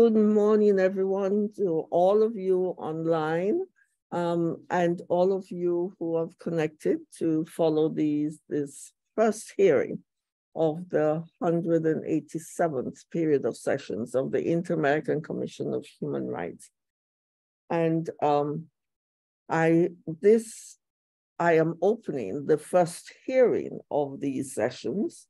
Good morning, everyone, to all of you online um, and all of you who have connected to follow these this first hearing of the 187th period of sessions of the Inter-American Commission of Human Rights. And um, I this I am opening the first hearing of these sessions,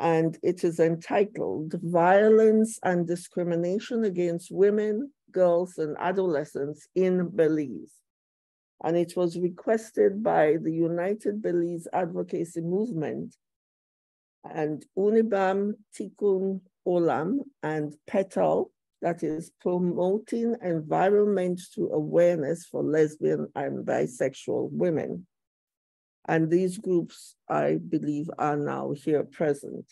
and it is entitled Violence and Discrimination Against Women, Girls, and Adolescents in Belize. And it was requested by the United Belize Advocacy Movement and Unibam Tikun Olam and PETAL, that is promoting environment awareness for lesbian and bisexual women. And these groups, I believe, are now here present.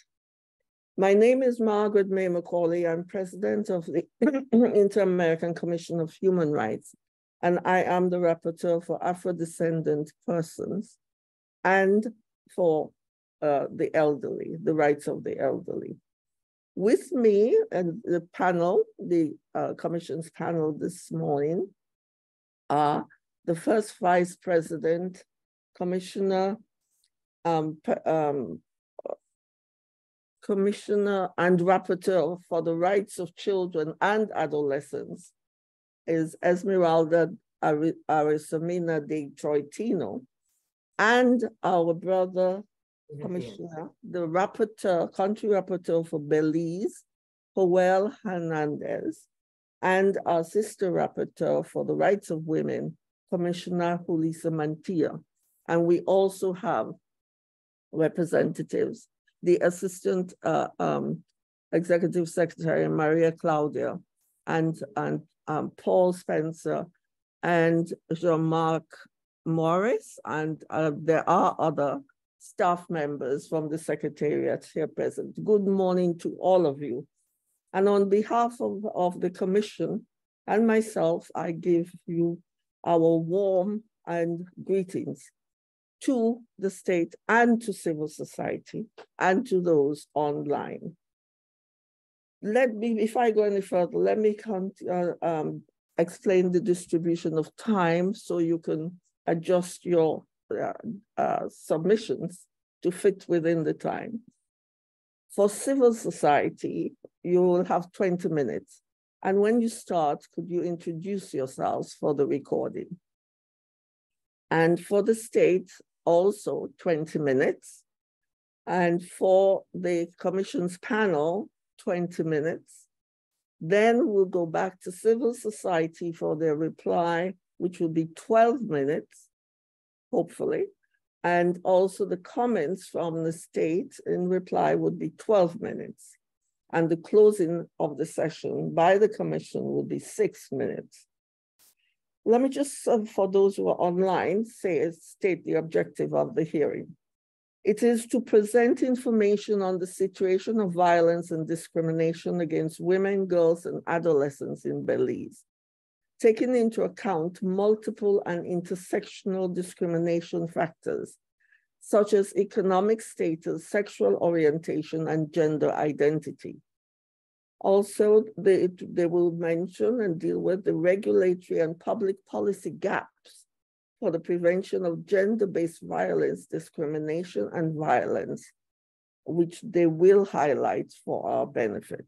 My name is Margaret May Macaulay. I'm president of the Inter-American Commission of Human Rights, and I am the rapporteur for Afro-descendant persons and for uh, the elderly, the rights of the elderly. With me and the panel, the uh, commission's panel this morning, are the first vice president, Commissioner, um, um, Commissioner and Rapporteur for the Rights of Children and Adolescents is Esmeralda Arosemena de Troitino, and our brother Commissioner, the rapporteur, country rapporteur for Belize, Joel Hernandez, and our sister rapporteur for the rights of women, Commissioner Julissa Mantilla. And we also have representatives, the Assistant uh, um, Executive Secretary, Maria Claudia, and, and um, Paul Spencer, and Jean-Marc Morris, and uh, there are other staff members from the Secretariat here present. Good morning to all of you. And on behalf of, of the Commission and myself, I give you our warm and greetings to the state and to civil society and to those online. Let me, if I go any further, let me uh, um, explain the distribution of time so you can adjust your uh, uh, submissions to fit within the time. For civil society, you will have 20 minutes. And when you start, could you introduce yourselves for the recording? And for the state, also 20 minutes. And for the commission's panel, 20 minutes. Then we'll go back to civil society for their reply, which will be 12 minutes hopefully. And also the comments from the state in reply would be 12 minutes. And the closing of the session by the commission will be six minutes. Let me just, uh, for those who are online, say state the objective of the hearing. It is to present information on the situation of violence and discrimination against women, girls, and adolescents in Belize taking into account multiple and intersectional discrimination factors, such as economic status, sexual orientation, and gender identity. Also, they, they will mention and deal with the regulatory and public policy gaps for the prevention of gender-based violence, discrimination, and violence, which they will highlight for our benefit.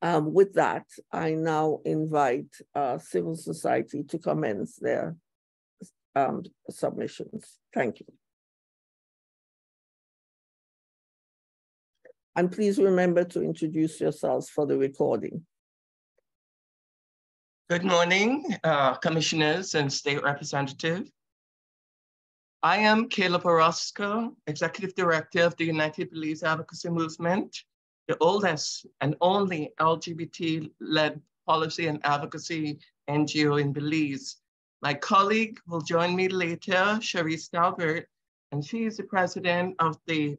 Um, with that, I now invite uh, civil society to commence their um, submissions. Thank you. And please remember to introduce yourselves for the recording. Good morning, uh, commissioners and state representative. I am Caleb Orozco, Executive Director of the United Belize Advocacy Movement the oldest and only LGBT-led policy and advocacy NGO in Belize. My colleague will join me later, Cherise Stalbert, and she is the president of the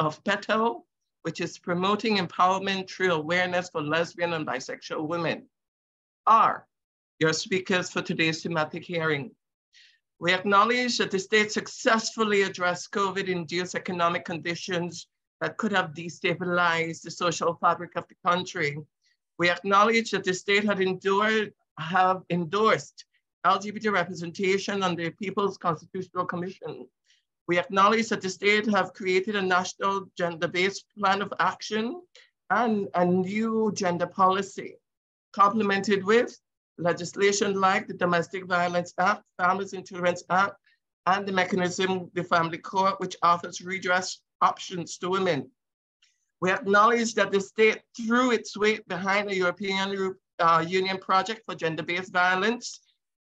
of PETAL, which is promoting empowerment through awareness for lesbian and bisexual women. R, your speakers for today's thematic hearing. We acknowledge that the state successfully addressed COVID-induced economic conditions that could have destabilized the social fabric of the country. We acknowledge that the state had endured, have endorsed LGBT representation on the People's Constitutional Commission. We acknowledge that the state have created a national gender-based plan of action and a new gender policy, complemented with legislation like the Domestic Violence Act, Families and Children's Act, and the mechanism, the Family Court, which offers redress options to women. We acknowledge that the state threw its weight behind the European uh, Union project for gender-based violence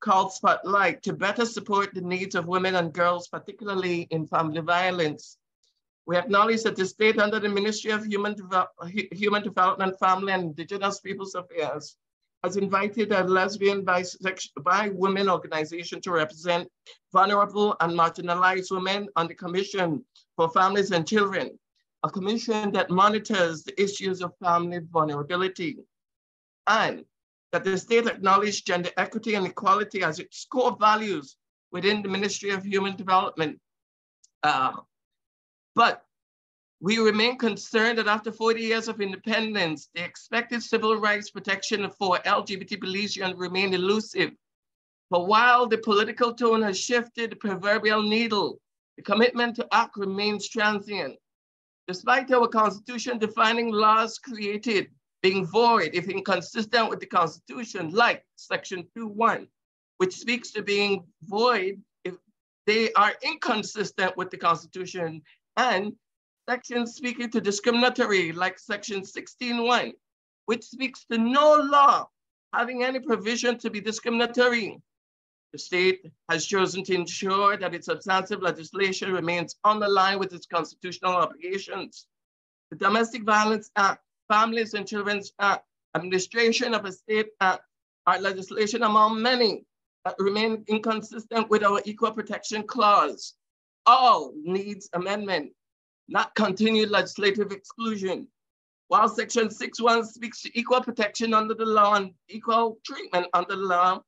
called Spotlight to better support the needs of women and girls, particularly in family violence. We acknowledge that the state under the Ministry of Human, Deve Human Development, Family and Indigenous Peoples Affairs has invited a lesbian bi women organization to represent vulnerable and marginalized women on the Commission for Families and Children, a commission that monitors the issues of family vulnerability. And that the state acknowledged gender equity and equality as its core values within the Ministry of Human Development. Uh, but we remain concerned that after 40 years of independence, the expected civil rights protection for LGBT Belizeans remain elusive. But while the political tone has shifted the proverbial needle, the commitment to act remains transient. Despite our constitution defining laws created being void if inconsistent with the constitution, like section 2.1, which speaks to being void if they are inconsistent with the constitution and sections speaking to discriminatory, like section 16.1, which speaks to no law having any provision to be discriminatory. The state has chosen to ensure that its substantive legislation remains on the line with its constitutional obligations. The Domestic Violence Act, Families and Children's Act, Administration of a State uh, Act are legislation among many that remain inconsistent with our Equal Protection Clause. All needs amendment not continued legislative exclusion. While Section 6.1 speaks to equal protection under the law and equal treatment under the law,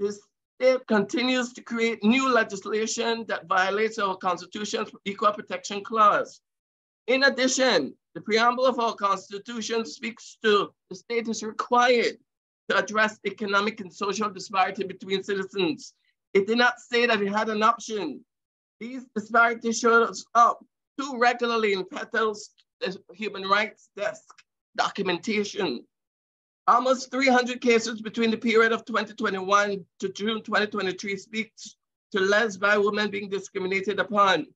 this state continues to create new legislation that violates our Constitution's Equal Protection Clause. In addition, the preamble of our Constitution speaks to the state is required to address economic and social disparity between citizens. It did not say that it had an option. These disparities show up too regularly in Petal's uh, human rights desk documentation. Almost 300 cases between the period of 2021 to June 2023 speaks to lesbian women being discriminated upon,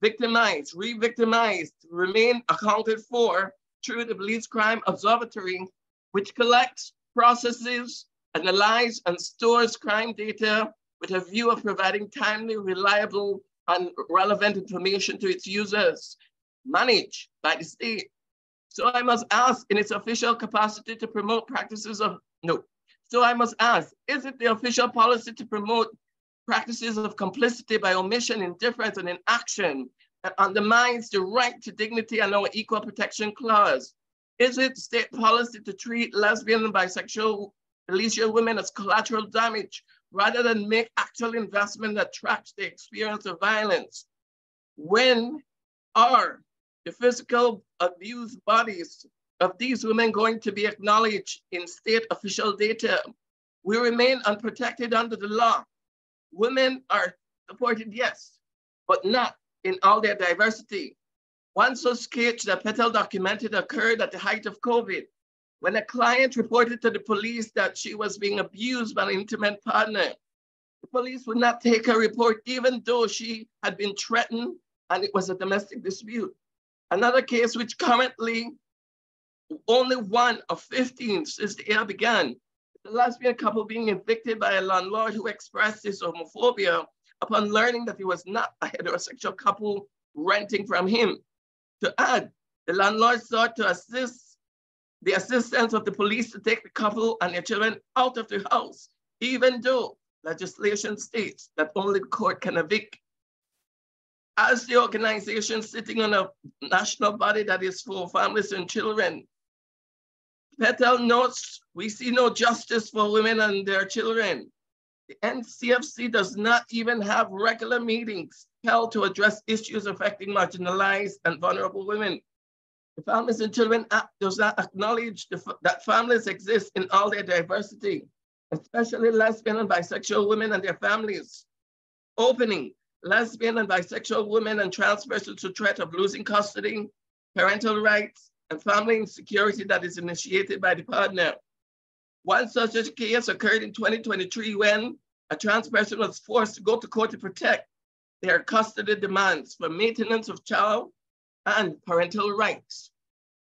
victimized, re-victimized, remain accounted for through the Belize Crime Observatory, which collects, processes, analyzes, and stores crime data with a view of providing timely, reliable, and relevant information to its users managed by the state. So I must ask in its official capacity to promote practices of, no. So I must ask, is it the official policy to promote practices of complicity by omission, indifference, and inaction that undermines the right to dignity and our equal protection clause? Is it state policy to treat lesbian and bisexual Belizean women as collateral damage rather than make actual investment that tracks the experience of violence. When are the physical abuse bodies of these women going to be acknowledged in state official data? We remain unprotected under the law. Women are supported, yes, but not in all their diversity. One such case that Petal documented occurred at the height of COVID when a client reported to the police that she was being abused by an intimate partner, the police would not take her report even though she had been threatened and it was a domestic dispute. Another case which currently only one of 15 since the year began, the lesbian couple being evicted by a landlord who expressed his homophobia upon learning that he was not a heterosexual couple renting from him. To add, the landlord sought to assist the assistance of the police to take the couple and their children out of the house, even though legislation states that only the court can evict. As the organization sitting on a national body that is for families and children, Petal notes we see no justice for women and their children. The NCFC does not even have regular meetings held to address issues affecting marginalized and vulnerable women. The Families and Children Act does not acknowledge the, that families exist in all their diversity, especially lesbian and bisexual women and their families. Opening lesbian and bisexual women and trans persons to threat of losing custody, parental rights, and family insecurity that is initiated by the partner. One such case occurred in 2023 when a trans person was forced to go to court to protect their custody demands for maintenance of child and parental rights.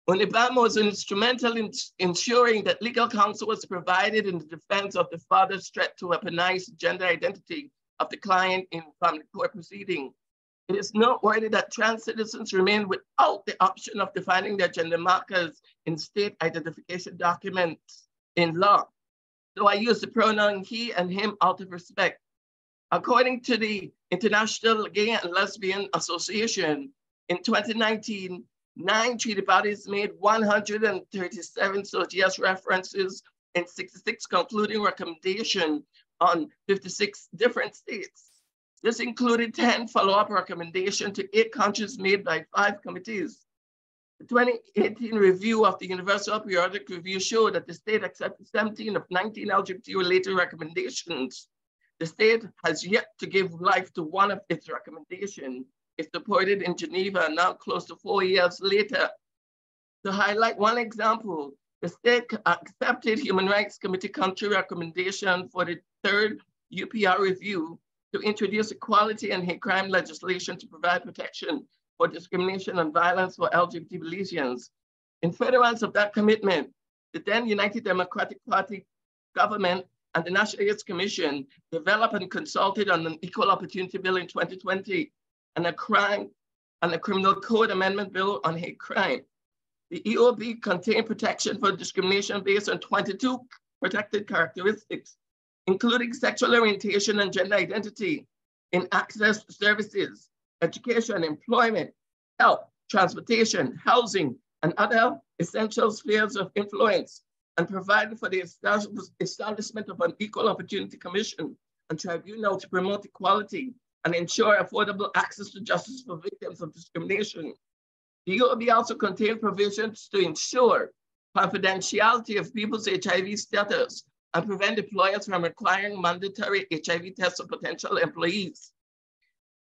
UNIBAM was instrumental in ensuring that legal counsel was provided in the defense of the father's threat to weaponize gender identity of the client in family court proceeding. It is noteworthy that trans citizens remain without the option of defining their gender markers in state identification documents in law. So I use the pronoun he and him out of respect. According to the International Gay and Lesbian Association, in 2019, nine treaty bodies made 137 COGS references and 66 concluding recommendation on 56 different states. This included 10 follow-up recommendations to eight countries made by five committees. The 2018 review of the Universal Periodic Review showed that the state accepted 17 of 19 LGBT-related recommendations. The state has yet to give life to one of its recommendations. It's supported in Geneva now close to four years later. To highlight one example, the state accepted Human Rights Committee country recommendation for the third UPR review to introduce equality and hate crime legislation to provide protection for discrimination and violence for LGBT Belizeans. In furtherance of that commitment, the then United Democratic Party government and the National AIDS Commission developed and consulted on an equal opportunity bill in 2020 and a crime and a criminal code amendment bill on hate crime. The EOB contained protection for discrimination based on 22 protected characteristics, including sexual orientation and gender identity in access to services, education, employment, health, transportation, housing, and other essential spheres of influence, and provided for the establishment of an equal opportunity commission and tribunal to promote equality and ensure affordable access to justice for victims of discrimination. The EOB also contained provisions to ensure confidentiality of people's HIV status and prevent employers from requiring mandatory HIV tests of potential employees.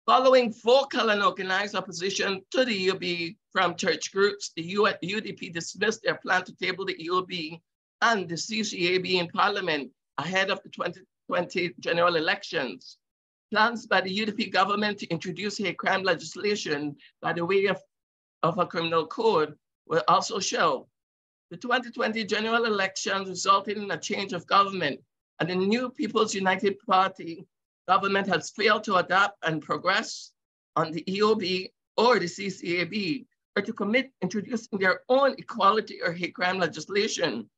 Following vocal and organized opposition to the EOB from church groups, the UDP dismissed their plan to table the EOB and the CCAB in parliament ahead of the 2020 general elections. Plans by the UDP government to introduce hate crime legislation by the way of, of a criminal code were also show. The 2020 general elections resulted in a change of government and the new People's United Party government has failed to adapt and progress on the EOB or the CCAB or to commit introducing their own equality or hate crime legislation.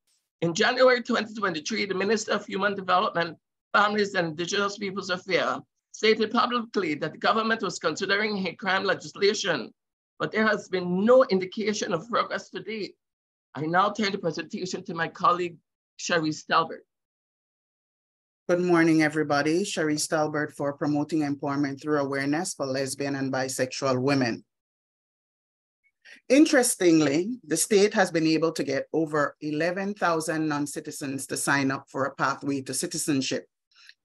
In January 2023, the Minister of Human Development, Families and Indigenous Peoples Affairs stated publicly that the government was considering hate crime legislation, but there has been no indication of progress to date. I now turn the presentation to my colleague, Sherry Stalbert. Good morning, everybody. Sherry Stalbert for Promoting Empowerment Through Awareness for Lesbian and Bisexual Women. Interestingly, the state has been able to get over 11,000 non-citizens to sign up for a pathway to citizenship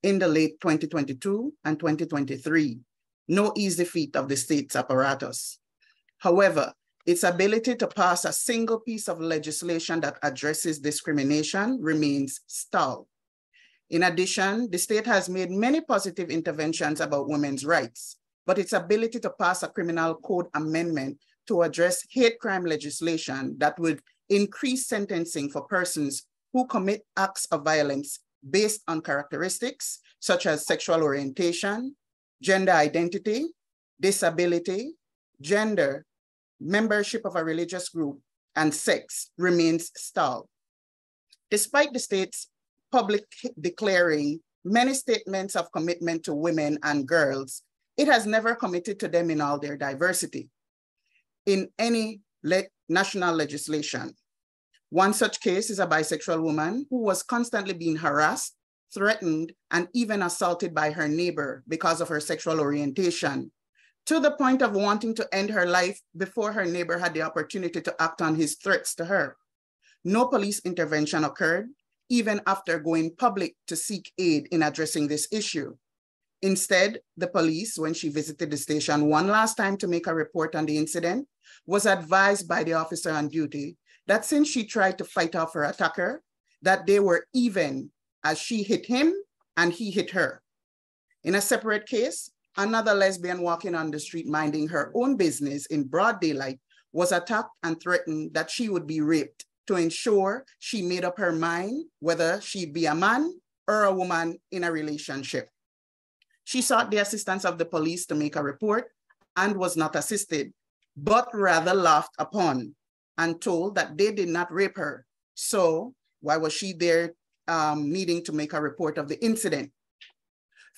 in the late 2022 and 2023. No easy feat of the state's apparatus. However, its ability to pass a single piece of legislation that addresses discrimination remains stalled. In addition, the state has made many positive interventions about women's rights, but its ability to pass a criminal code amendment to address hate crime legislation that would increase sentencing for persons who commit acts of violence based on characteristics such as sexual orientation, gender identity, disability, gender, membership of a religious group, and sex remains stalled. Despite the state's public declaring many statements of commitment to women and girls, it has never committed to them in all their diversity in any le national legislation. One such case is a bisexual woman who was constantly being harassed threatened, and even assaulted by her neighbor because of her sexual orientation, to the point of wanting to end her life before her neighbor had the opportunity to act on his threats to her. No police intervention occurred, even after going public to seek aid in addressing this issue. Instead, the police, when she visited the station one last time to make a report on the incident, was advised by the officer on duty that since she tried to fight off her attacker, that they were even as she hit him and he hit her. In a separate case, another lesbian walking on the street minding her own business in broad daylight was attacked and threatened that she would be raped to ensure she made up her mind whether she'd be a man or a woman in a relationship. She sought the assistance of the police to make a report and was not assisted, but rather laughed upon and told that they did not rape her. So why was she there um, needing to make a report of the incident?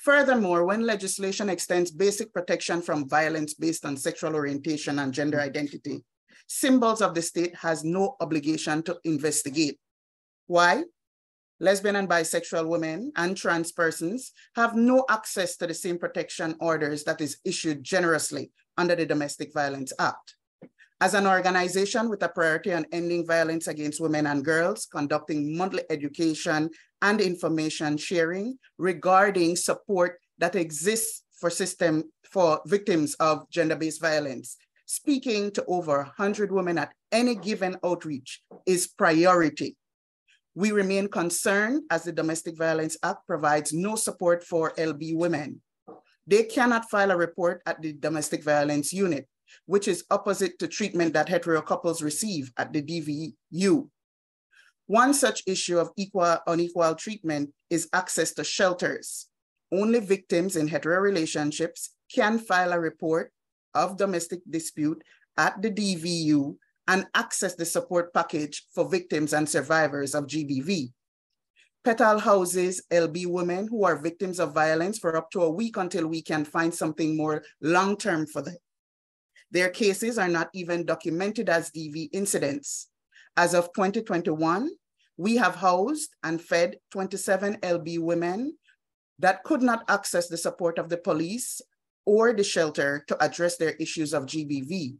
Furthermore, when legislation extends basic protection from violence based on sexual orientation and gender mm. identity, symbols of the state has no obligation to investigate. Why? lesbian and bisexual women and trans persons have no access to the same protection orders that is issued generously under the Domestic Violence Act. As an organization with a priority on ending violence against women and girls, conducting monthly education and information sharing regarding support that exists for system for victims of gender-based violence. Speaking to over 100 women at any given outreach is priority we remain concerned as the Domestic Violence Act provides no support for LB women. They cannot file a report at the Domestic Violence Unit, which is opposite to treatment that hetero couples receive at the DVU. One such issue of equal unequal treatment is access to shelters. Only victims in hetero relationships can file a report of domestic dispute at the DVU and access the support package for victims and survivors of GBV. Petal houses LB women who are victims of violence for up to a week until we can find something more long-term for them. Their cases are not even documented as DV incidents. As of 2021, we have housed and fed 27 LB women that could not access the support of the police or the shelter to address their issues of GBV.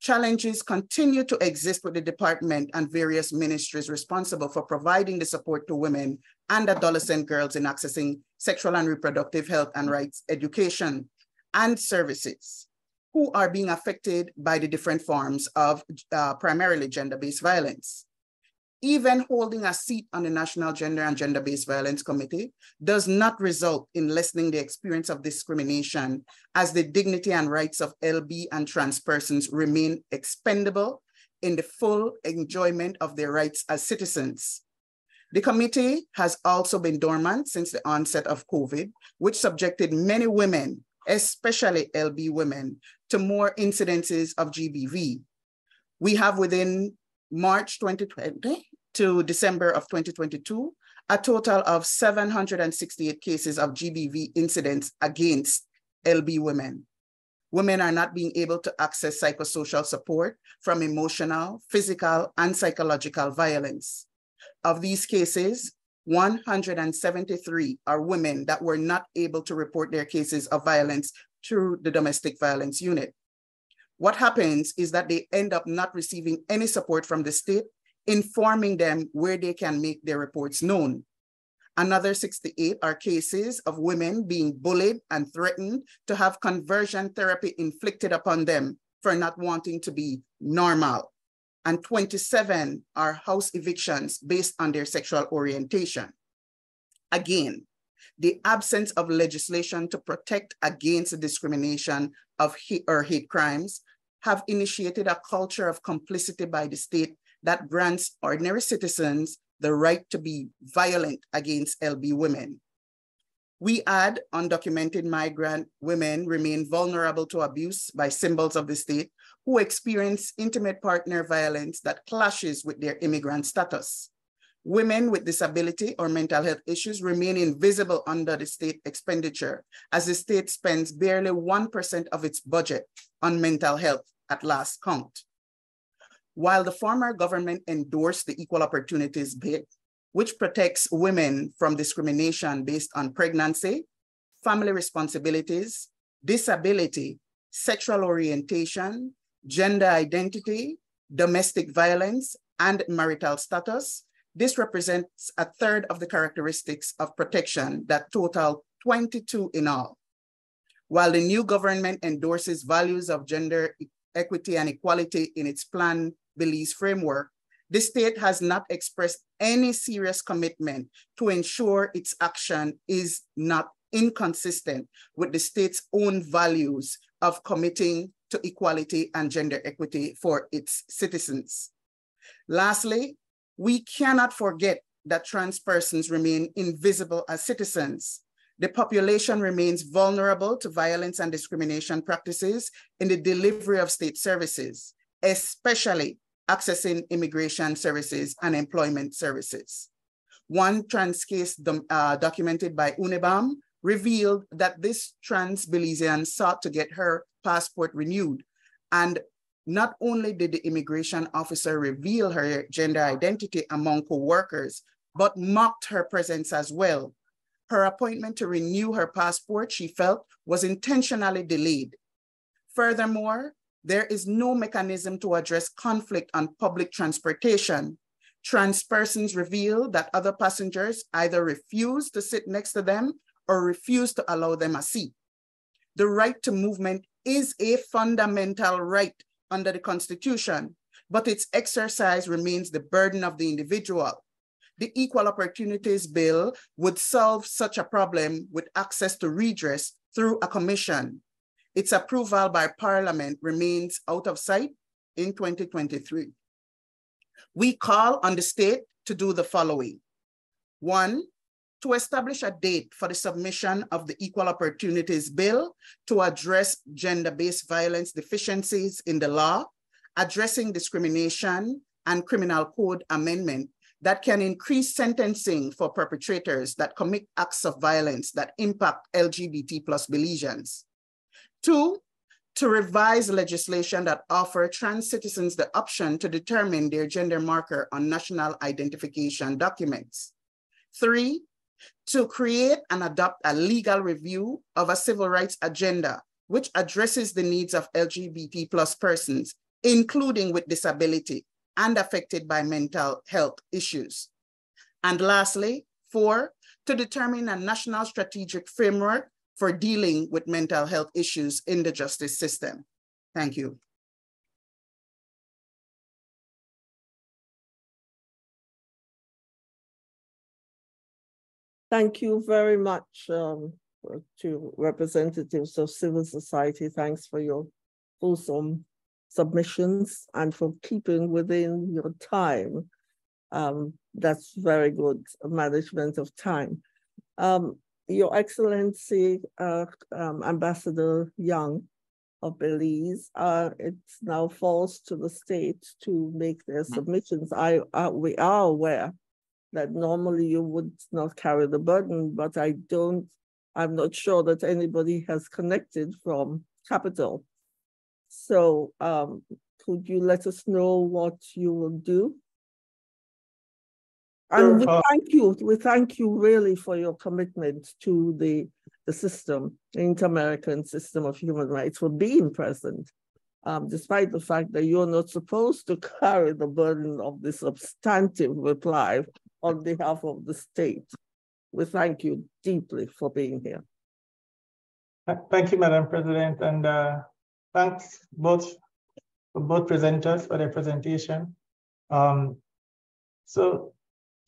Challenges continue to exist with the department and various ministries responsible for providing the support to women and adolescent girls in accessing sexual and reproductive health and rights education and services who are being affected by the different forms of uh, primarily gender-based violence even holding a seat on the National Gender and Gender-Based Violence Committee does not result in lessening the experience of discrimination as the dignity and rights of LB and trans persons remain expendable in the full enjoyment of their rights as citizens. The committee has also been dormant since the onset of COVID, which subjected many women, especially LB women, to more incidences of GBV. We have within March 2020 to December of 2022, a total of 768 cases of GBV incidents against LB women. Women are not being able to access psychosocial support from emotional, physical, and psychological violence. Of these cases, 173 are women that were not able to report their cases of violence through the domestic violence unit. What happens is that they end up not receiving any support from the state, informing them where they can make their reports known. Another 68 are cases of women being bullied and threatened to have conversion therapy inflicted upon them for not wanting to be normal. And 27 are house evictions based on their sexual orientation. Again, the absence of legislation to protect against discrimination of hate or hate crimes have initiated a culture of complicity by the state that grants ordinary citizens the right to be violent against LB women. We add undocumented migrant women remain vulnerable to abuse by symbols of the state who experience intimate partner violence that clashes with their immigrant status. Women with disability or mental health issues remain invisible under the state expenditure as the state spends barely 1% of its budget on mental health at last count. While the former government endorsed the Equal Opportunities Bill, which protects women from discrimination based on pregnancy, family responsibilities, disability, sexual orientation, gender identity, domestic violence, and marital status. This represents a third of the characteristics of protection that total 22 in all. While the new government endorses values of gender equity and equality in its plan Belize framework, the state has not expressed any serious commitment to ensure its action is not inconsistent with the state's own values of committing to equality and gender equity for its citizens. Lastly, we cannot forget that trans persons remain invisible as citizens. The population remains vulnerable to violence and discrimination practices in the delivery of state services, especially accessing immigration services and employment services. One trans case uh, documented by UNIBAM revealed that this trans Belizean sought to get her passport renewed. And not only did the immigration officer reveal her gender identity among co-workers, but mocked her presence as well. Her appointment to renew her passport, she felt, was intentionally delayed. Furthermore, there is no mechanism to address conflict on public transportation. Trans persons reveal that other passengers either refuse to sit next to them or refuse to allow them a seat. The right to movement is a fundamental right under the Constitution, but its exercise remains the burden of the individual. The Equal Opportunities Bill would solve such a problem with access to redress through a commission. Its approval by Parliament remains out of sight in 2023. We call on the state to do the following. One, to establish a date for the submission of the Equal Opportunities Bill to address gender-based violence deficiencies in the law, addressing discrimination and criminal code amendment that can increase sentencing for perpetrators that commit acts of violence that impact LGBT plus Belizeans. Two, to revise legislation that offer trans citizens the option to determine their gender marker on national identification documents. Three, to create and adopt a legal review of a civil rights agenda, which addresses the needs of LGBT plus persons, including with disability and affected by mental health issues. And lastly, four, to determine a national strategic framework for dealing with mental health issues in the justice system. Thank you. Thank you very much um, to representatives of civil society. Thanks for your fulsome submissions and for keeping within your time. Um, that's very good management of time. Um, your Excellency, uh, um, Ambassador Young of Belize, uh, it now falls to the state to make their mm-hmm. submissions. I, uh, we are aware that normally you would not carry the burden, but I don't, I'm not sure that anybody has connected from capital. So um, could you let us know what you will do? And we thank you, we thank you really for your commitment to the, the system, the Inter-American system of human rights for being present, um, despite the fact that you're not supposed to carry the burden of the substantive reply on behalf of the state. We thank you deeply for being here. Thank you, Madam President, and uh, thanks both both presenters for their presentation. Um, so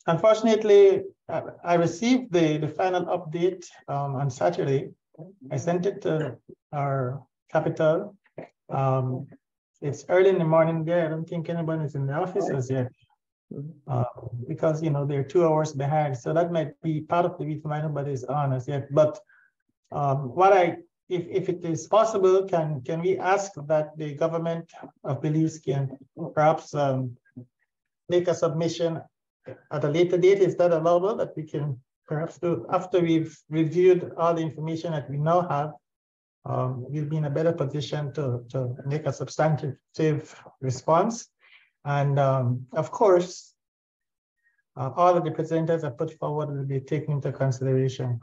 unfortunately, I, I, received the, the final update um, on Saturday. I sent it to our capital. Um, it's early in the morning there. I don't think anyone is in the offices yet uh, because you know they're two hours behind. So that might be part of the reason why nobody is on as yet. But um, what I, if, if it is possible, can can we ask that the government of Belize can perhaps um, make a submission at a later date? Is that allowable that we can perhaps do after we've reviewed all the information that we now have? Um, we'll be in a better position to, to make a substantive response and um, of course, uh, all of the presenters have put forward will be taken into consideration.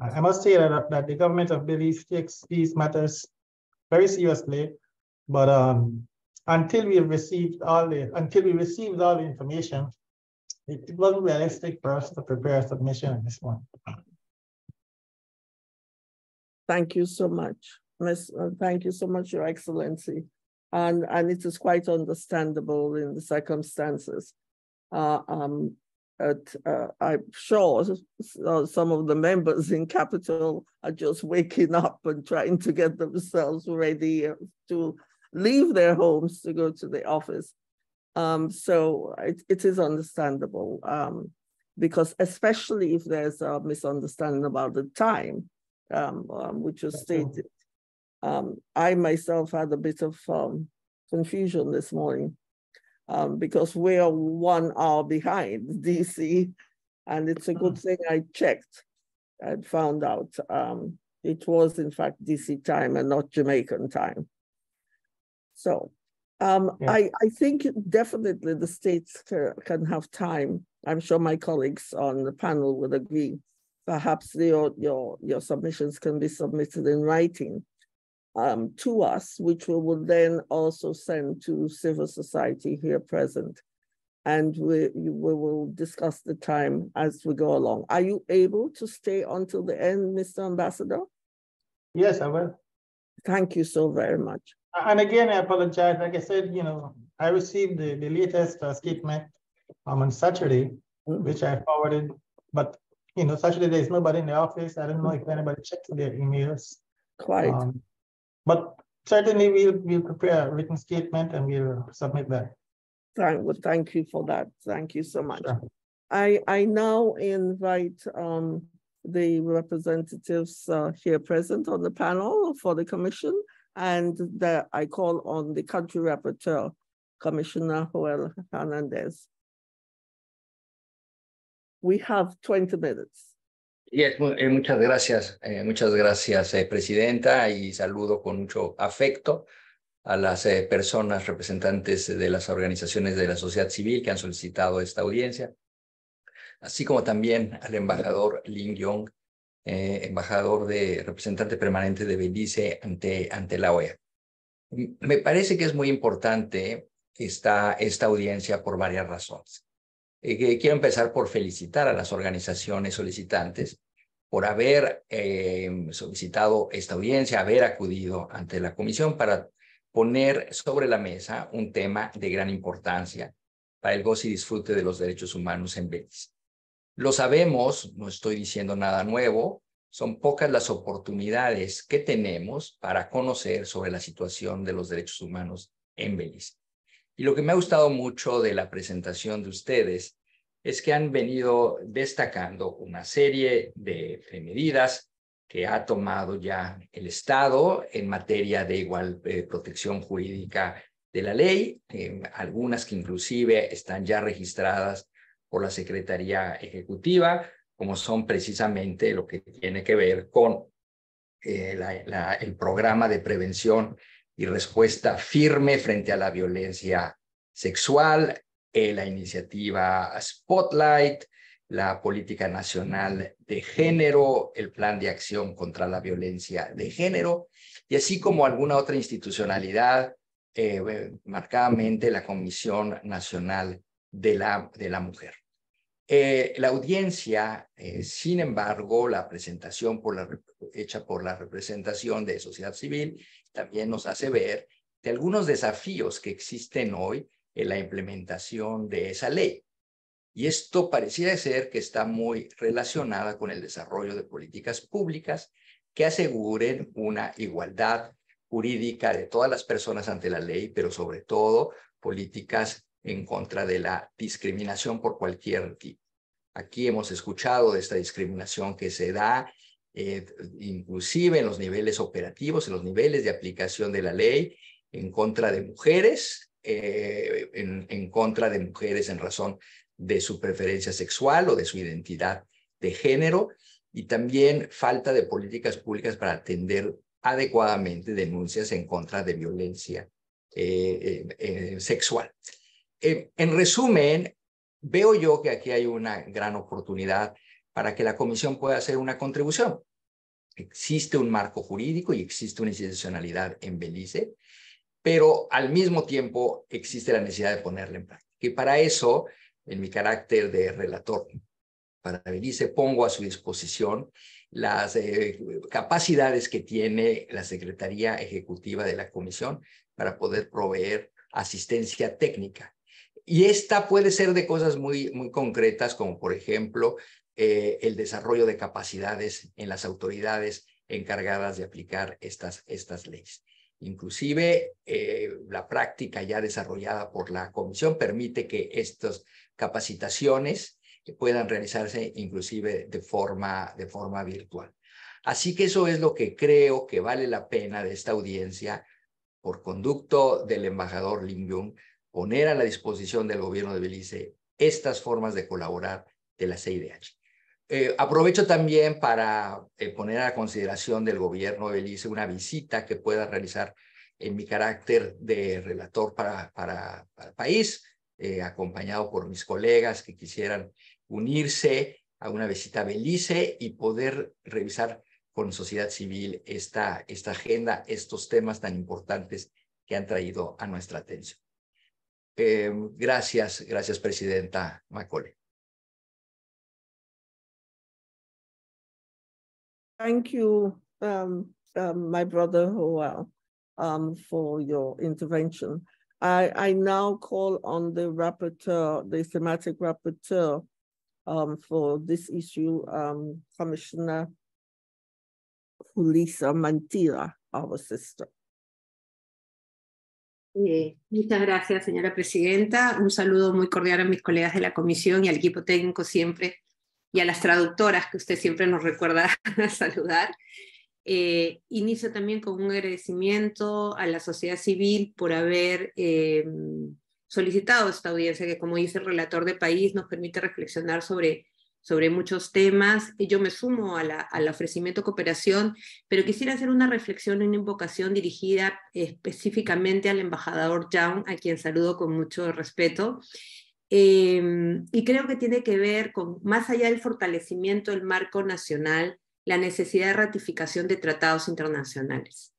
Uh, I must say that, that the government of Belize takes these matters very seriously, but um, until we received all the until we received all the information, it, it wasn't realistic for us to prepare a submission on this one. Thank you so much, Miss. Uh, thank you so much, Your Excellency, and and it is quite understandable in the circumstances. Uh, um, at, uh, I'm sure uh, some of the members in capital are just waking up and trying to get themselves ready to leave their homes to go to the office. Um, so it, it is understandable um, because especially if there's a misunderstanding about the time, um, um which was stated. Um, I myself had a bit of um, confusion this morning because we are one hour behind DC and it's a good hmm. thing I checked and found out it was in fact DC time and not Jamaican time. So um, yeah. I, I think definitely the states can have time. I'm sure my colleagues on the panel would agree. Perhaps your, your, your submissions can be submitted in writing um, to us, which we will then also send to civil society here present. And we, we will discuss the time as we go along. Are you able to stay until the end, Mr. Ambassador? Yes, I will. Thank you so very much. And again, I apologize. Like I said, you know, I received the, the latest uh, statement um, on Saturday, mm-hmm. which I forwarded. But, you know, Saturday there's nobody in the office. I don't know if anybody checked their emails. Quite. Um, but certainly we'll, we'll prepare a written statement and we'll submit that. Thank, well, thank you for that. Thank you so much. Sure. I, I now invite um, the representatives uh, here present on the panel for the commission and the, I call on the country rapporteur, Commissioner Joel Hernandez. We have 20 minutes. Yes, eh, muchas gracias, eh, muchas gracias, eh, Presidenta, y saludo con mucho afecto a las personas representantes de las organizaciones de la sociedad civil que han solicitado esta audiencia, así como también al embajador Lin Yong embajador de representante permanente de Belice ante, ante la OEA. Me parece que es muy importante esta, esta audiencia por varias razones. Eh, quiero empezar por felicitar a las organizaciones solicitantes por haber eh, solicitado esta audiencia, haber acudido ante la comisión para poner sobre la mesa un tema de gran importancia para el goce y disfrute de los derechos humanos en Belice. Lo sabemos, no estoy diciendo nada nuevo, son pocas las oportunidades que tenemos para conocer sobre la situación de los derechos humanos en Belice. Y lo que me ha gustado mucho de la presentación de ustedes es que han venido destacando una serie de, medidas que ha tomado ya el Estado en materia de igual eh, protección jurídica de la ley, eh, algunas que inclusive están ya registradas por la Secretaría Ejecutiva, como son precisamente lo que tiene que ver con eh, el programa de prevención y respuesta firme frente a la violencia sexual, eh, la iniciativa Spotlight, la política nacional de género, el plan de acción contra la violencia de género, y así como alguna otra institucionalidad, eh, marcadamente la Comisión Nacional de la, de la Mujer. Eh, la audiencia, eh, sin embargo, la presentación por la, hecha por la representación de sociedad civil también nos hace ver de algunos desafíos que existen hoy en la implementación de esa ley. Y esto pareciera ser que está muy relacionada con el desarrollo de políticas públicas que aseguren una igualdad jurídica de todas las personas ante la ley, pero sobre todo políticas en contra de la discriminación por cualquier tipo. Aquí hemos escuchado de esta discriminación que se da eh, inclusive en los niveles operativos, en los niveles de aplicación de la ley, en contra de mujeres, eh, en, en contra de mujeres en razón de su preferencia sexual o de su identidad de género, y también falta de políticas públicas para atender adecuadamente denuncias en contra de violencia eh, sexual. en resumen, veo yo que aquí hay una gran oportunidad para que la comisión pueda hacer una contribución. Existe un marco jurídico y existe una institucionalidad en Belice, pero al mismo tiempo existe la necesidad de ponerla en práctica. Y para eso, en mi carácter de relator para Belice, pongo a su disposición las eh, capacidades que tiene la Secretaría Ejecutiva de la Comisión para poder proveer asistencia técnica. Y esta puede ser de cosas muy, muy concretas, como por ejemplo eh, el desarrollo de capacidades en las autoridades encargadas de aplicar estas, estas leyes. Inclusive eh, la práctica ya desarrollada por la comisión permite que estas capacitaciones puedan realizarse inclusive de forma, de forma virtual. Así que eso es lo que creo que vale la pena de esta audiencia por conducto del embajador Lim Yung poner a la disposición del gobierno de Belice estas formas de colaborar de la CIDH. Eh, aprovecho también para eh, poner a consideración del gobierno de Belice una visita que pueda realizar en mi carácter de relator para, para, el país, eh, acompañado por mis colegas que quisieran unirse a una visita a Belice y poder revisar con sociedad civil esta, esta agenda, estos temas tan importantes que han traído a nuestra atención. gracias, gracias, Presidenta Macaulay. Thank you, um, um, my brother Joel, um, for your intervention. I, I now call on the rapporteur, the thematic rapporteur um, for this issue, um, Commissioner Julissa Mantilla, our sister. Eh, muchas gracias, señora presidenta. Un saludo muy cordial a mis colegas de la comisión y al equipo técnico siempre y a las traductoras que usted siempre nos recuerda saludar. Eh, inicio también con un agradecimiento a la sociedad civil por haber eh, solicitado esta audiencia que, como dice el relator de país, nos permite reflexionar sobre, sobre muchos temas. Yo me sumo al ofrecimiento de cooperación, pero quisiera hacer una reflexión, una invocación dirigida específicamente al embajador Young, a quien saludo con mucho respeto. Em, y creo que tiene que ver con, más allá del fortalecimiento del marco nacional, la necesidad de ratificación de tratados internacionales.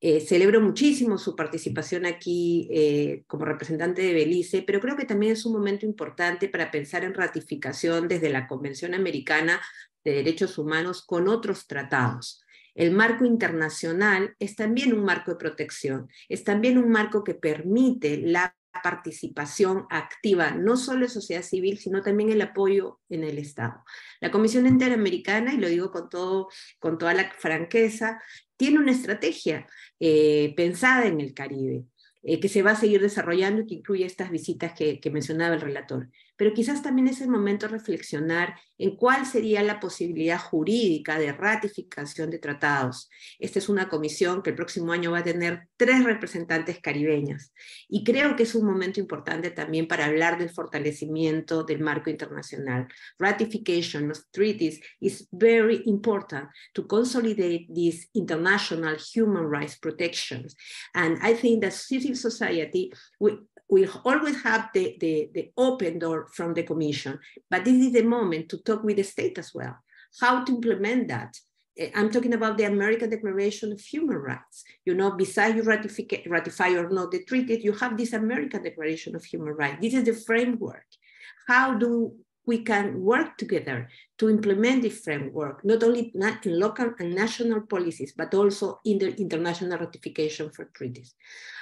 Eh, celebro muchísimo su participación aquí eh, como representante de Belice, pero creo que también es un momento importante para pensar en ratificación desde la Convención Americana de Derechos Humanos con otros tratados. El marco internacional es también un marco de protección, es también un marco que permite la participación activa, no solo de sociedad civil, sino también el apoyo en el Estado. La Comisión Interamericana, y lo digo con, todo, con toda la franqueza, tiene una estrategia eh, pensada en el Caribe, eh, que se va a seguir desarrollando y que incluye estas visitas que mencionaba el relator pero quizás también es el momento de reflexionar en cuál sería la posibilidad jurídica de ratificación de tratados. Esta es una comisión que el próximo año va a tener tres representantes caribeñas y creo que es un momento importante también para hablar del fortalecimiento del marco internacional. Ratification of treaties is very important to consolidate these international human rights protections. And I think that civil society we always have the, the, the open door from the commission, but this is the moment to talk with the state as well, how to implement that. Eh, I'm talking about the American Declaration of Human Rights. You know, besides you ratify, ratify or not the treaty, you have this American Declaration of Human Rights. This is the framework. How do we can work together to implement the framework, not only in local and national policies, but also in the international ratification for treaties.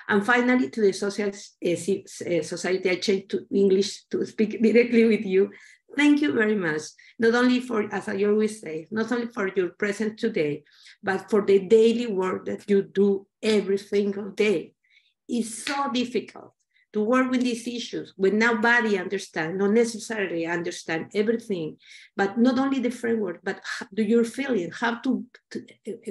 And finally, to the social uh, society, I change to English to speak directly with you. Thank you very much, not only for, as I always say, not only for your presence today, but for the daily work that you do every single day. It's so difficult to work with these issues when nobody understands, not necessarily understand everything, but not only the framework, but do your feeling, how to, to,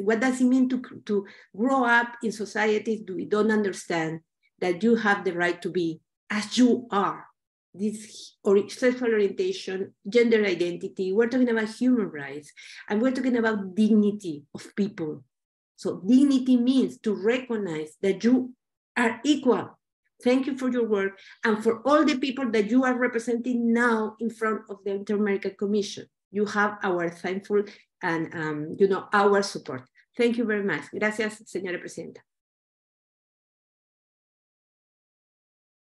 what does it mean to, to grow up in societies do we don't understand that you have the right to be as you are. This or sexual orientation, gender identity, we're talking about human rights, and we're talking about dignity of people. So dignity means to recognize that you are equal Thank you for your work and for all the people that you are representing now in front of the Inter-American Commission. You have our thankful and um, you know our support. Thank you very much. Gracias, señora presidenta.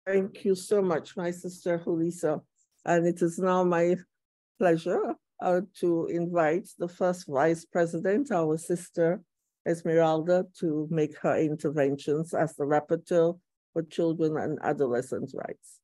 Thank you so much, my sister Julissa. And it is now my pleasure uh, to invite the first vice president, our sister Esmeralda, to make her interventions as the rapporteur for children and adolescent rights.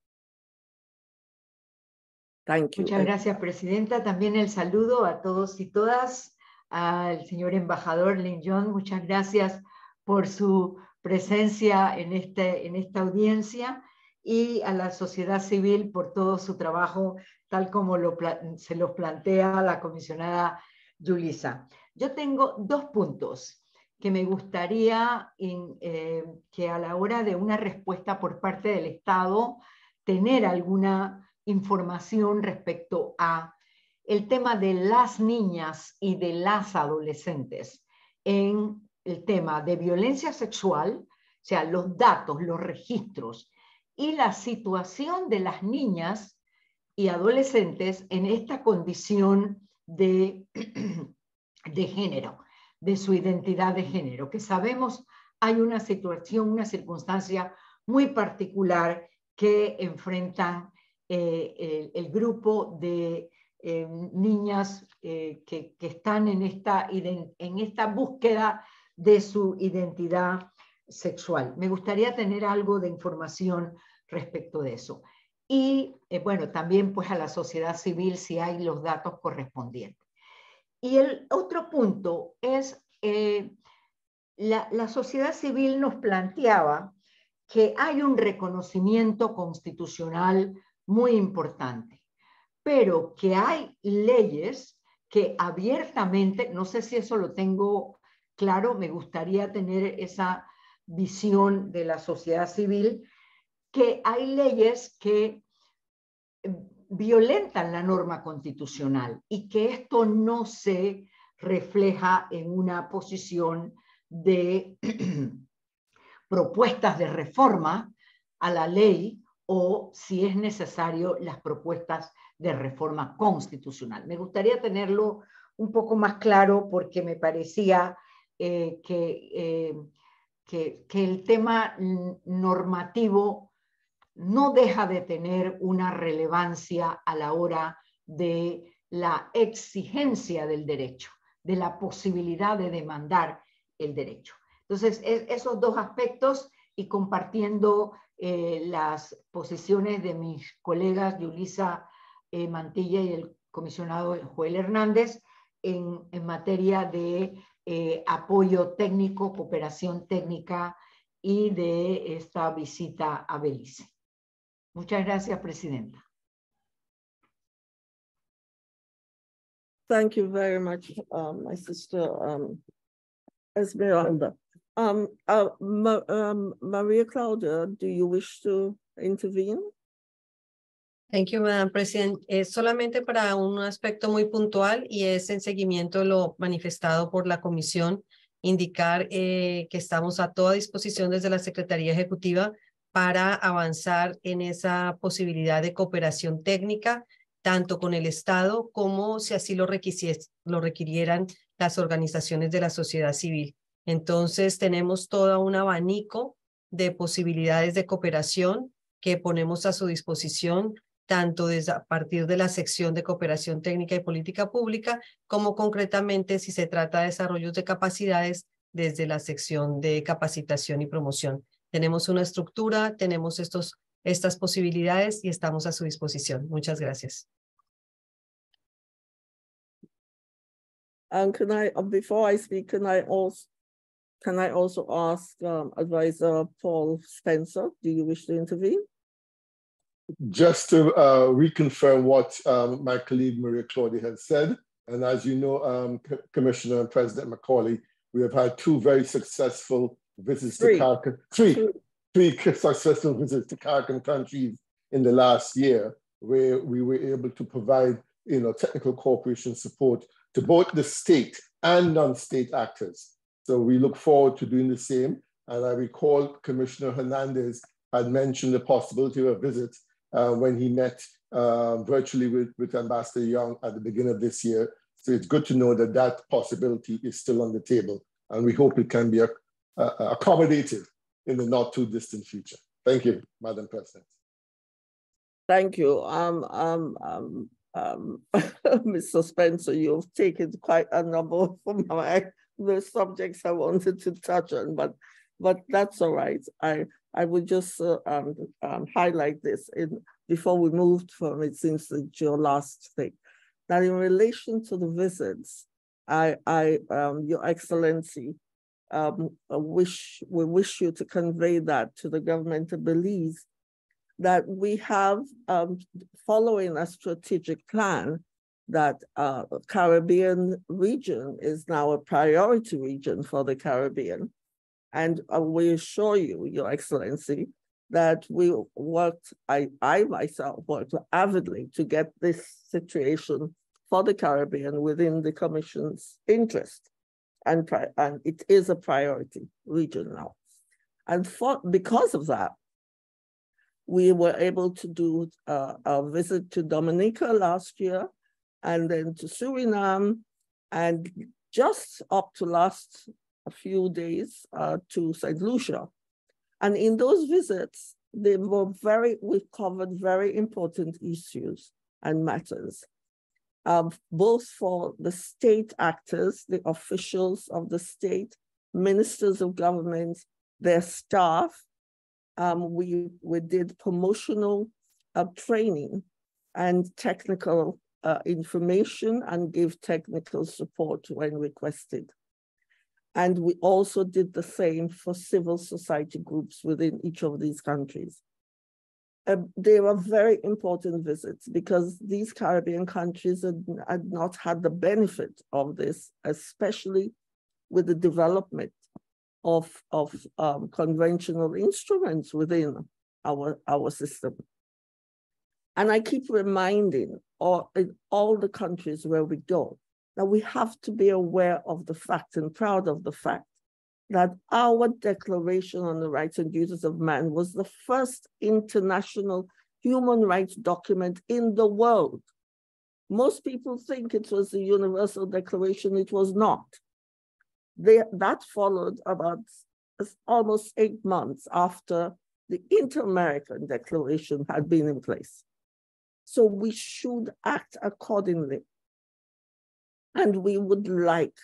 Thank you. Muchas gracias, Presidenta. También el saludo a todos y todas, al señor embajador Lin John. Muchas gracias por su presencia en, este, en esta audiencia y a la sociedad civil por todo su trabajo, tal como lo, se los plantea la comisionada Julissa. Yo tengo dos puntos que me gustaría eh, que a la hora de una respuesta por parte del Estado, tener alguna información respecto a el tema de las niñas y de las adolescentes en el tema de violencia sexual, o sea, los datos, los registros y la situación de las niñas y adolescentes en esta condición de, de género, de su identidad de género, que sabemos hay una situación, una circunstancia muy particular que enfrentan eh, el, grupo de eh, niñas eh, que, que, están en esta, en esta búsqueda de su identidad sexual. Me gustaría tener algo de información respecto de eso. Y bueno, también pues a la sociedad civil si hay los datos correspondientes. Y el otro punto es, la, la sociedad civil nos planteaba que hay un reconocimiento constitucional muy importante, pero que hay leyes que abiertamente, no sé si eso lo tengo claro, me gustaría tener esa visión de la sociedad civil, que hay leyes que violentan la norma constitucional y que esto no se refleja en una posición de propuestas de reforma a la ley o si es necesario las propuestas de reforma constitucional. Me gustaría tenerlo un poco más claro porque me parecía eh, eh, que, que, el tema normativo no deja de tener una relevancia a la hora de la exigencia del derecho, de la posibilidad de demandar el derecho. Entonces, esos dos aspectos y compartiendo eh, las posiciones de mis colegas Yulisa eh, Mantilla y el comisionado Joel Hernández en, en materia de eh, apoyo técnico, cooperación técnica y de esta visita a Belice. Muchas gracias, Presidenta. Thank you very much, um, my sister um, Esmeralda. Um, uh, Ma um, Maria Claudia, do you wish to intervene? Thank you, Madam President. Es solamente para un aspecto muy puntual y es en seguimiento lo manifestado por la Comisión, indicar eh, que estamos a toda disposición desde la Secretaría Ejecutiva para avanzar en esa posibilidad de cooperación técnica, tanto con el Estado como si así lo, lo requirieran las organizaciones de la sociedad civil. Entonces, tenemos todo un abanico de posibilidades de cooperación que ponemos a su disposición, tanto desde a partir de la sección de cooperación técnica y política pública, como concretamente si se trata de desarrollos de capacidades desde la sección de capacitación y promoción. Tenemos una estructura, tenemos estos, estas posibilidades y estamos a su disposición. Muchas gracias. And can I, before I speak, can I also Can I also ask um, Advisor Paul Spencer, do you wish to intervene? Just to uh, reconfirm what um, my colleague Maria Claudia had said, and as you know, um, Commissioner and President Macaulay, we have had two very successful visits three. to three, three successful visits to CARICOM countries in the last year, where we were able to provide you know, technical cooperation support to both the state and non-state actors. So we look forward to doing the same. And I recall Commissioner Hernandez had mentioned the possibility of a visit uh, when he met uh, virtually with, with Ambassador Young at the beginning of this year. So it's good to know that that possibility is still on the table, and we hope it can be accommodated in the not too distant future. Thank you, Madam President. Thank you. Um, um, um, um, Mr. Spencer, you've taken quite a number of my the subjects I wanted to touch on, but but that's all right. I I would just uh, um, um, highlight this in before we moved from it the, your last thing, that in relation to the visits, I I um, Your Excellency, um, wish we wish you to convey that to the government of Belize that we have, um, following a strategic plan, that uh, Caribbean region is now a priority region for the Caribbean. And uh, we assure you, Your Excellency, that we worked, I, I myself worked avidly to get this situation for the Caribbean within the Commission's interest. And, and it is a priority region now. And for, because of that, we were able to do uh, a visit to Dominica last year and then to Suriname and just up to last a few days uh, to St. Lucia. And in those visits, they were very, we covered very important issues and matters, um, both for the state actors, the officials of the state, ministers of government, their staff, um, we, we did promotional uh, training and technical uh, information and gave technical support when requested. And we also did the same for civil society groups within each of these countries. They were very important visits because these Caribbean countries had, had not had the benefit of this, especially with the development of, of um, conventional instruments within our, our system. And I keep reminding all, in all the countries where we go that we have to be aware of the fact and proud of the fact that our Declaration on the Rights and Duties of Man was the first international human rights document in the world. Most people think it was the Universal Declaration, it was not. They, that followed about almost eight months after the Inter-American Declaration had been in place. So we should act accordingly. And we would like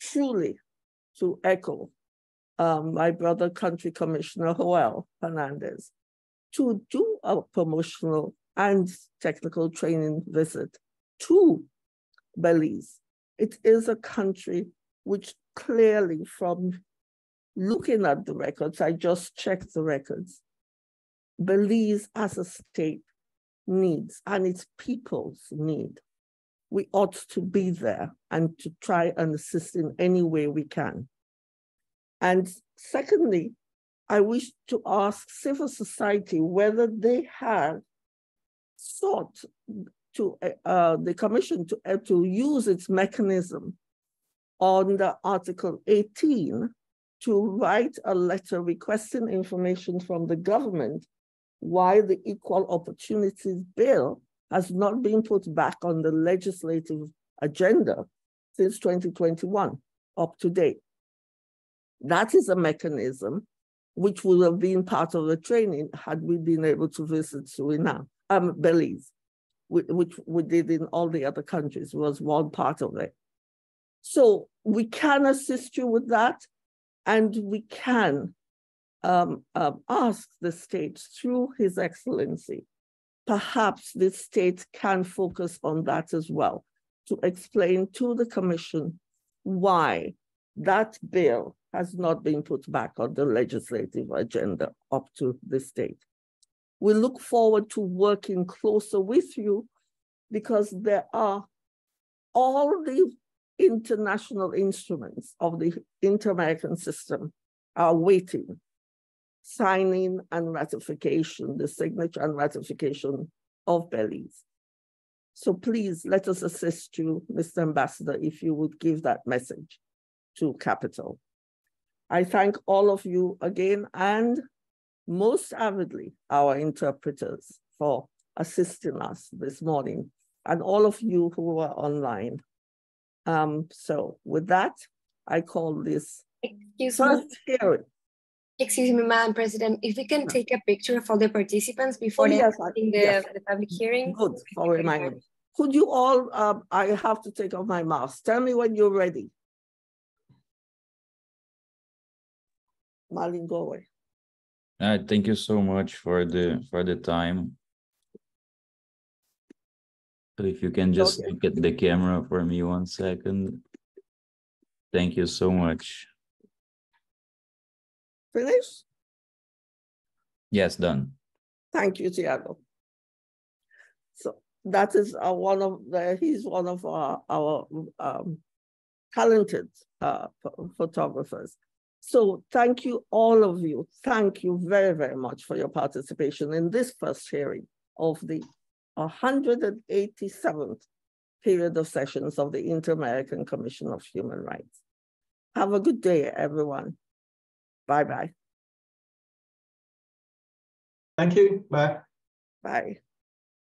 truly to echo um, my brother country commissioner Joel Fernandez to do a promotional and technical training visit to Belize. It is a country which clearly from looking at the records, I just checked the records, Belize as a state needs and its people's need. We ought to be there and to try and assist in any way we can. And secondly, I wish to ask civil society whether they have sought to uh, the commission to, uh, to use its mechanism under Article 18 to write a letter requesting information from the government why the Equal Opportunities Bill has not been put back on the legislative agenda since 2021 up to date. That is a mechanism which would have been part of the training had we been able to visit Suriname, um, Belize, which we did in all the other countries, was one part of it. So we can assist you with that, and we can um, um, ask the state through His Excellency. Perhaps the state can focus on that as well to explain to the Commission why that bill has not been put back on the legislative agenda up to the state. We look forward to working closer with you because there are all the international instruments of the inter-American system are waiting, signing and ratification, the signature and ratification of Belize. So please let us assist you, Mr. Ambassador, if you would give that message to Capital. I thank all of you again, and most avidly our interpreters for assisting us this morning and all of you who are online. Um, so with that, I call this Excuse first me. hearing. Excuse me, Madam President, if we can take a picture of all the participants before Oh, the, yes, I- the, yes. the public hearing. Good for reminding. Could you all, um, I have to take off my mask. Tell me when you're ready. Marlene, go away. All right, thank you so much for the for the time. So if you can just Okay. look at the camera for me one second. Thank you so much. Finish? Yes, done. Thank you, Tiago. So that is uh, one of the, he's one of our, our um, talented uh, photographers. So thank you, all of you. Thank you very, very much for your participation in this first hearing of the 187th period of sessions of the Inter-American Commission of Human Rights. Have a good day, everyone. Bye-bye. Thank you. Bye. Bye.